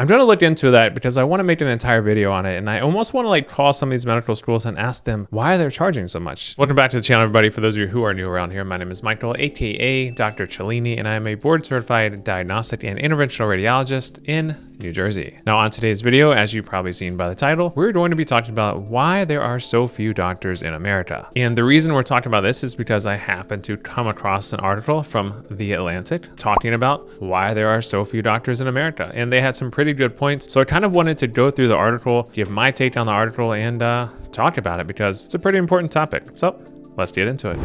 I'm gonna look into that because I want to make an entire video on it, and I almost want to like call some of these medical schools and ask them why they're charging so much. Welcome back to the channel, everybody. For those of you who are new around here, my name is Michael, aka Dr. Cellini, and I am a board certified diagnostic and interventional radiologist in New Jersey. Now, on today's video, as you've probably seen by the title, we're going to be talking about why there are so few doctors in America. And the reason we're talking about this is because I happened to come across an article from The Atlantic talking about why there are so few doctors in America. And they had some pretty good points. So I kind of wanted to go through the article, give my take on the article, and uh, talk about it because it's a pretty important topic. So let's get into it.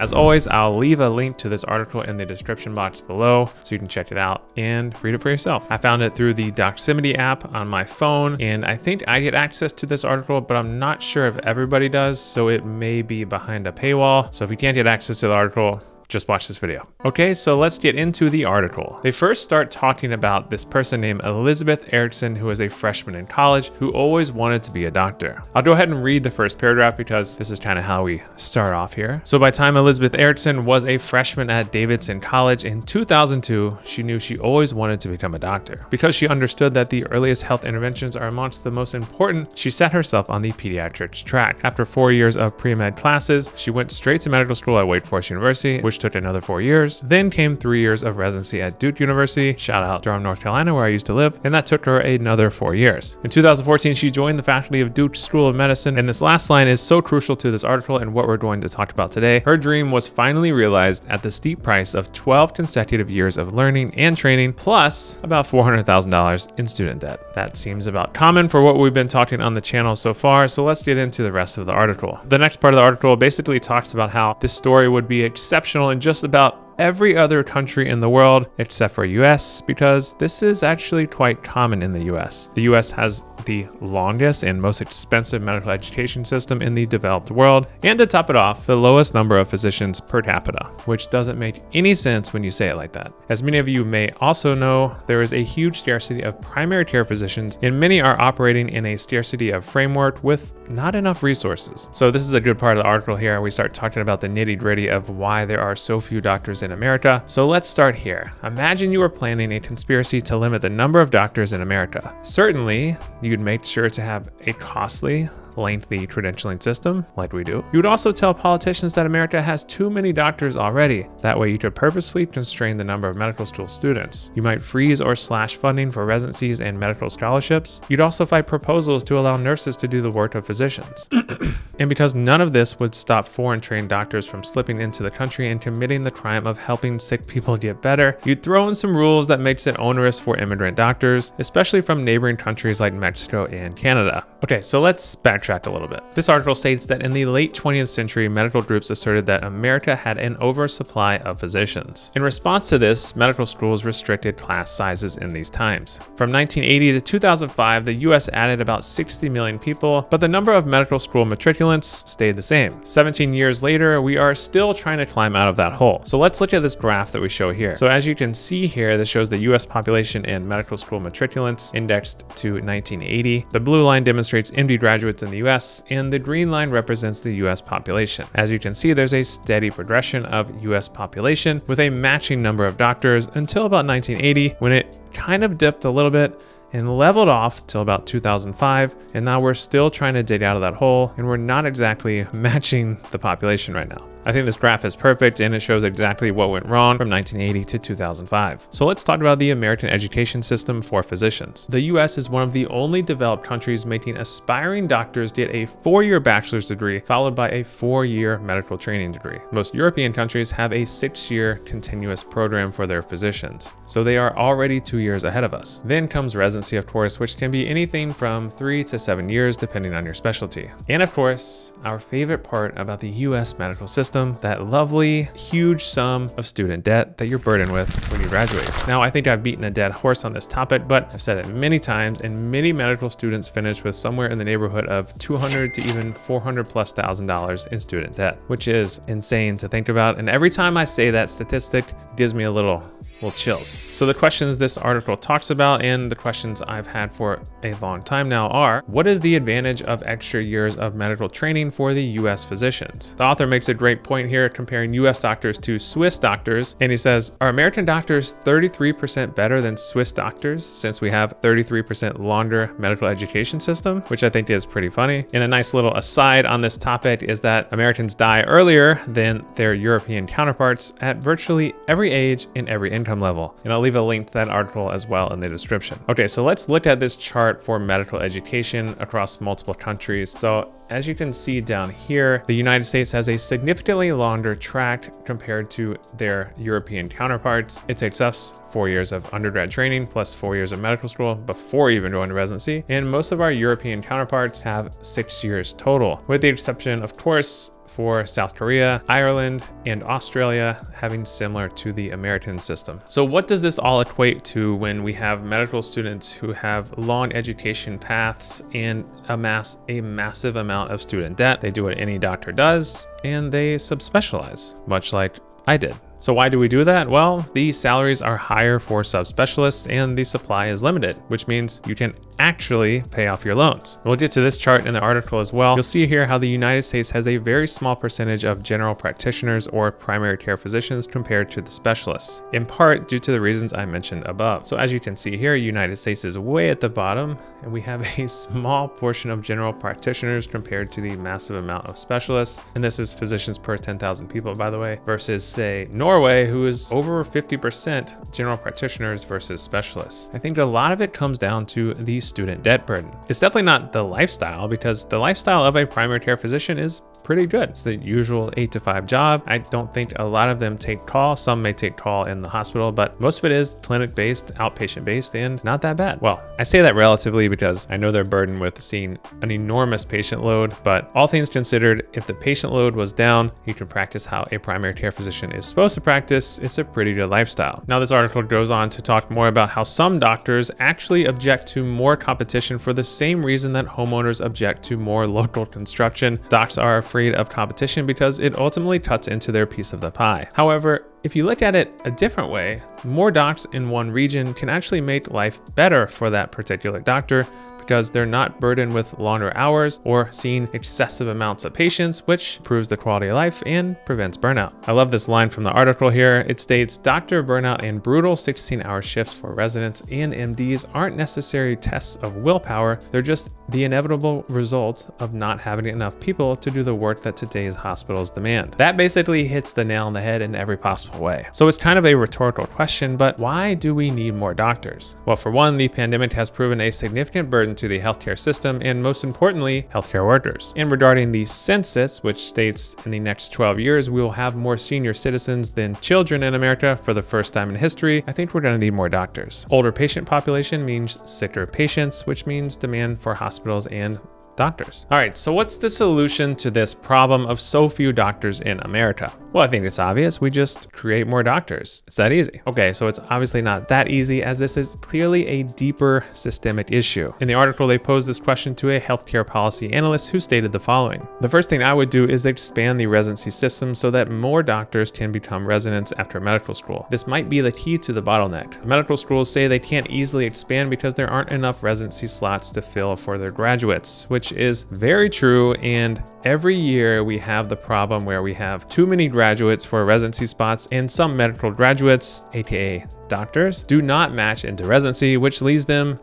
As always, I'll leave a link to this article in the description box below so you can check it out and read it for yourself. I found it through the Doximity app on my phone, and I think I get access to this article, but I'm not sure if everybody does, so it may be behind a paywall. So if you can't get access to the article, just watch this video. Okay, so let's get into the article. They first start talking about this person named Elizabeth Erickson, who is a freshman in college, who always wanted to be a doctor. I'll go ahead and read the first paragraph because this is kind of how we start off here. So by time Elizabeth Erickson was a freshman at Davidson College in 2002, she knew she always wanted to become a doctor. Because she understood that the earliest health interventions are amongst the most important, she set herself on the pediatrics track. After four years of pre-med classes, she went straight to medical school at Wake Forest University, which took another four years. Then came three years of residency at Duke University, shout out Durham, North Carolina, where I used to live, and that took her another four years. In 2014, she joined the faculty of Duke School of Medicine, and this last line is so crucial to this article and what we're going to talk about today. Her dream was finally realized at the steep price of 12 consecutive years of learning and training, plus about $400,000 in student debt. That seems about common for what we've been talking on the channel so far, so let's get into the rest of the article. The next part of the article basically talks about how this story would be exceptional in just about every other country in the world except for US because this is actually quite common in the US. The US has the longest and most expensive medical education system in the developed world, and to top it off, the lowest number of physicians per capita, which doesn't make any sense when you say it like that. As many of you may also know, there is a huge scarcity of primary care physicians, and many are operating in a scarcity of framework with not enough resources. So this is a good part of the article here. We start talking about the nitty gritty of why there are so few doctors in America. So let's start here. Imagine you were planning a conspiracy to limit the number of doctors in America. Certainly, you'd make sure to have a costly, lengthy credentialing system like we do. You would also tell politicians that America has too many doctors already. That way you could purposefully constrain the number of medical school students. You might freeze or slash funding for residencies and medical scholarships. You'd also fight proposals to allow nurses to do the work of physicians. and because none of this would stop foreign trained doctors from slipping into the country and committing the crime of helping sick people get better, you'd throw in some rules that makes it onerous for immigrant doctors, especially from neighboring countries like Mexico and Canada. Okay, so let's backtrack a little bit. This article states that in the late 20th century, medical groups asserted that America had an oversupply of physicians. In response to this, medical schools restricted class sizes in these times. From 1980 to 2005, the US added about 60 million people, but the number of medical school matriculants stayed the same. 17 years later, we are still trying to climb out of that hole. So let's look at this graph that we show here. So as you can see here, this shows the US population and medical school matriculants indexed to 1980. The blue line demonstrates MD graduates in the US, and the green line represents the US population. As you can see, there's a steady progression of US population with a matching number of doctors until about 1980 when it kind of dipped a little bit and leveled off till about 2005 and now we're still trying to dig out of that hole and we're not exactly matching the population right now. I think this graph is perfect and it shows exactly what went wrong from 1980 to 2005. So let's talk about the American education system for physicians. The US is one of the only developed countries making aspiring doctors get a four-year bachelor's degree followed by a four-year medical training degree. Most European countries have a six-year continuous program for their physicians. So they are already two years ahead of us. Then comes residency, of course, which can be anything from three to seven years depending on your specialty. And of course, our favorite part about the US medical system that lovely, huge sum of student debt that you're burdened with when you graduate. Now, I think I've beaten a dead horse on this topic, but I've said it many times, and many medical students finish with somewhere in the neighborhood of 200 to even 400 plus thousand dollars in student debt, which is insane to think about. And every time I say that statistic, gives me a little, little chills. So the questions this article talks about and the questions I've had for a long time now are, what is the advantage of extra years of medical training for the US physicians? The author makes a great great point here comparing US doctors to Swiss doctors. And he says, Are American doctors 33% better than Swiss doctors since we have 33% longer medical education system? Which I think is pretty funny. And a nice little aside on this topic is that Americans die earlier than their European counterparts at virtually every age and every income level. And I'll leave a link to that article as well in the description. Okay, so let's look at this chart for medical education across multiple countries. So as you can see down here, the United States has a significantly longer track compared to their European counterparts. It takes us four years of undergrad training plus four years of medical school before even going to residency. And most of our European counterparts have six years total, with the exception, of course, for South Korea, Ireland, and Australia having similar to the American system. So what does this all equate to when we have medical students who have long education paths and amass a massive amount of student debt? They do what any doctor does and they subspecialize, much like I did. So why do we do that? Well, the salaries are higher for subspecialists and the supply is limited, which means you can actually pay off your loans. We'll get to this chart in the article as well. You'll see here how the United States has a very small percentage of general practitioners or primary care physicians compared to the specialists, in part due to the reasons I mentioned above. So as you can see here, United States is way at the bottom and we have a small portion of general practitioners compared to the massive amount of specialists. And this is physicians per 10,000 people, by the way, versus say Norway, who is over 50% general practitioners versus specialists. I think a lot of it comes down to the student debt burden. It's definitely not the lifestyle because the lifestyle of a primary care physician is pretty good. It's the usual eight to five job. I don't think a lot of them take call. Some may take call in the hospital, but most of it is clinic based, outpatient based, and not that bad. Well, I say that relatively because I know they're burdened with seeing an enormous patient load, but all things considered, if the patient load was down, you can practice how a primary care physician is supposed to practice. It's a pretty good lifestyle. Now, this article goes on to talk more about how some doctors actually object to more competition for the same reason that homeowners object to more local construction. Docs are afraid of competition because it ultimately cuts into their piece of the pie. However, if you look at it a different way, more docs in one region can actually make life better for that particular doctor because they're not burdened with longer hours or seeing excessive amounts of patients, which improves the quality of life and prevents burnout. I love this line from the article here. It states, doctor burnout and brutal 16 hour shifts for residents and MDs aren't necessary tests of willpower. They're just the inevitable result of not having enough people to do the work that today's hospitals demand. That basically hits the nail on the head in every possible way. So it's kind of a rhetorical question, but why do we need more doctors? Well, for one, the pandemic has proven a significant burden to the healthcare system and most importantly, healthcare workers. And regarding the census, which states in the next 12 years, we will have more senior citizens than children in America for the first time in history, I think we're gonna need more doctors. Older patient population means sicker patients, which means demand for hospitals and doctors. All right, so what's the solution to this problem of so few doctors in America? Well, I think it's obvious. We just create more doctors. It's that easy. Okay, so it's obviously not that easy as this is clearly a deeper systemic issue. In the article, they posed this question to a healthcare policy analyst who stated the following. The first thing I would do is expand the residency system so that more doctors can become residents after medical school. This might be the key to the bottleneck. Medical schools say they can't easily expand because there aren't enough residency slots to fill for their graduates, which is very true and Every year we have the problem where we have too many graduates for residency spots and some medical graduates, aka doctors, do not match into residency, which leaves them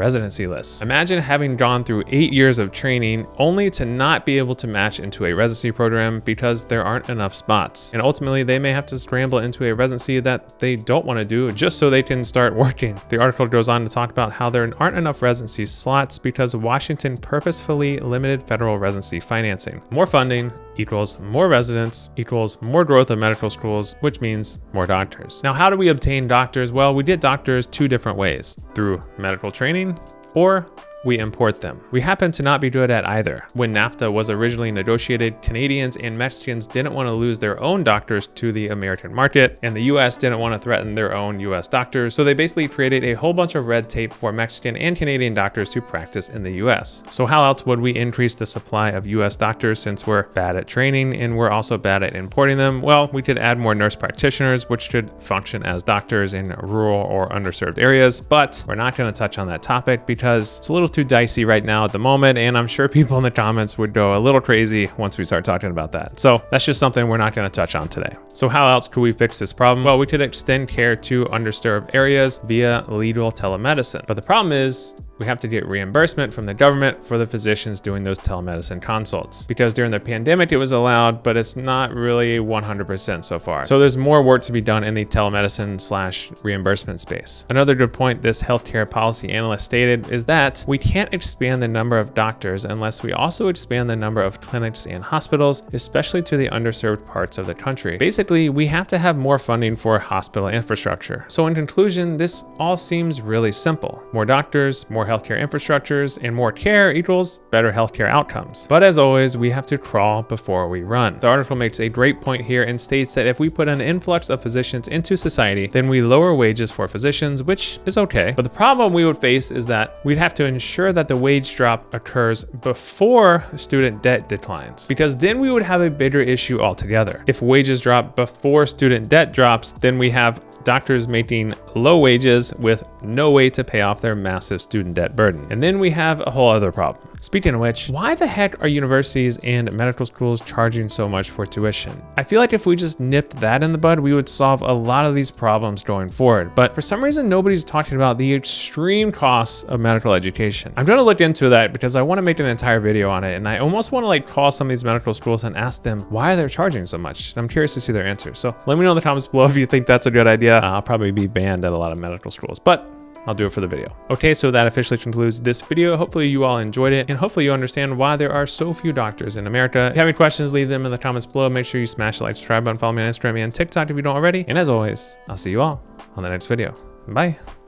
residency lists. Imagine having gone through eight years of training only to not be able to match into a residency program because there aren't enough spots. And ultimately they may have to scramble into a residency that they don't want to do just so they can start working. The article goes on to talk about how there aren't enough residency slots because Washington purposefully limited federal residency financing. More funding equals more residents equals more growth of medical schools, which means more doctors. Now, how do we obtain doctors? Well, we get doctors two different ways, through medical training or we import them. We happen to not be good at either. When NAFTA was originally negotiated, Canadians and Mexicans didn't want to lose their own doctors to the American market, and the US didn't want to threaten their own US doctors, so they basically created a whole bunch of red tape for Mexican and Canadian doctors to practice in the US. So how else would we increase the supply of US doctors since we're bad at training and we're also bad at importing them? Well, we could add more nurse practitioners, which could function as doctors in rural or underserved areas, but we're not going to touch on that topic because it's a little too dicey right now at the moment, and I'm sure people in the comments would go a little crazy once we start talking about that. So that's just something we're not going to touch on today. So how else could we fix this problem? Well, we could extend care to underserved areas via legal telemedicine. But the problem is we have to get reimbursement from the government for the physicians doing those telemedicine consults. Because during the pandemic, it was allowed, but it's not really 100% so far. So there's more work to be done in the telemedicine slash reimbursement space. Another good point this healthcare policy analyst stated is that we can't expand the number of doctors unless we also expand the number of clinics and hospitals, especially to the underserved parts of the country. Basically, we have to have more funding for hospital infrastructure. So in conclusion, this all seems really simple. More doctors, more healthcare infrastructures, and more care equals better healthcare outcomes. But as always, we have to crawl before we run. The article makes a great point here and states that if we put an influx of physicians into society, then we lower wages for physicians, which is okay. But the problem we would face is that we'd have to ensure that the wage drop occurs before student debt declines, because then we would have a bigger issue altogether. If wages drop before student debt drops, then we have doctors making low wages with no way to pay off their massive student debt burden. And then we have a whole other problem. Speaking of which, why the heck are universities and medical schools charging so much for tuition? I feel like if we just nipped that in the bud, we would solve a lot of these problems going forward. But for some reason, nobody's talking about the extreme costs of medical education. I'm gonna look into that because I wanna make an entire video on it. And I almost wanna like call some of these medical schools and ask them why they're charging so much. And I'm curious to see their answers. So let me know in the comments below if you think that's a good idea. Uh, I'll probably be banned at a lot of medical schools, but I'll do it for the video. Okay, so that officially concludes this video. Hopefully you all enjoyed it and hopefully you understand why there are so few doctors in America. If you have any questions, leave them in the comments below. Make sure you smash the like, subscribe button, follow me on Instagram and TikTok if you don't already. And as always, I'll see you all on the next video. Bye.